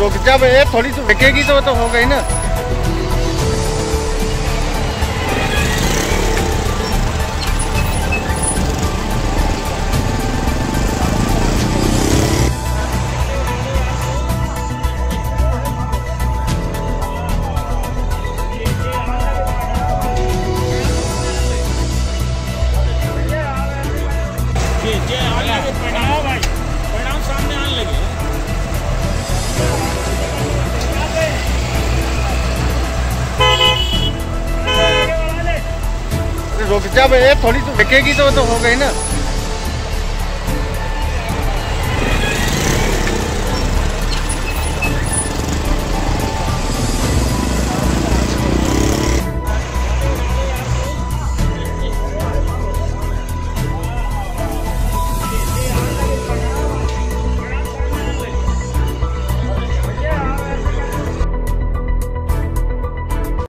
रुक जा ये थोड़ी तो रुकेगी तो तो हो गई ना। ये ये रुक जब ये थोड़ी तो रुकेगी तो तो हो गई ना।